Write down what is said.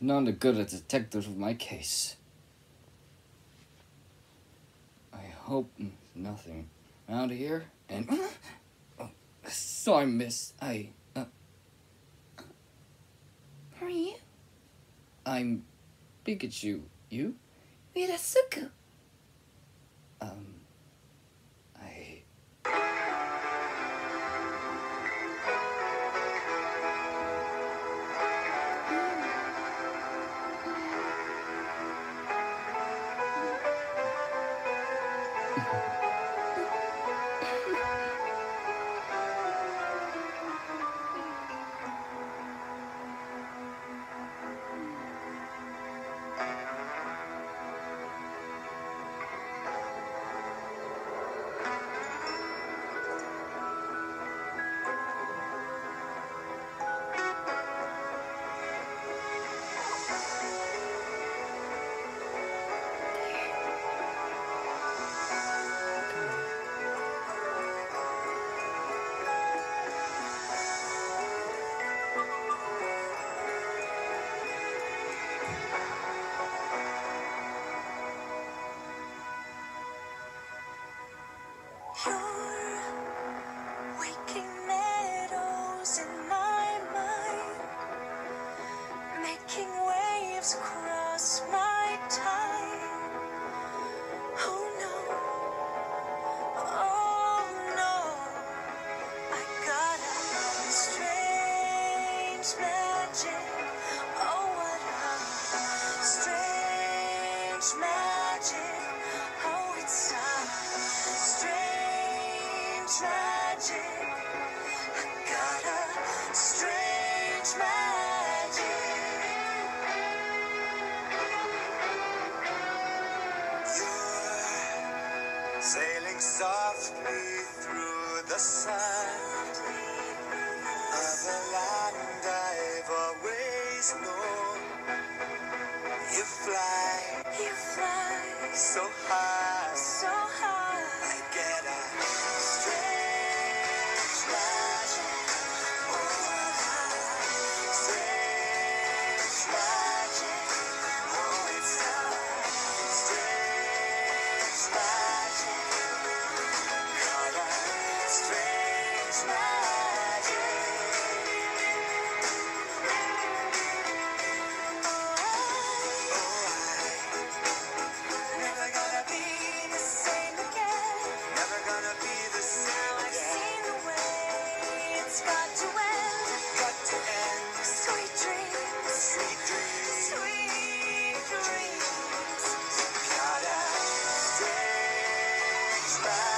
Not a good detective of my case. I hope nothing out of here and. Oh, sorry, miss. I. Uh, Who are you? I'm Pikachu. You? Mirasuku. Um. Sailing softly through the sun. Of a I've You fly, you fly. So high. smile.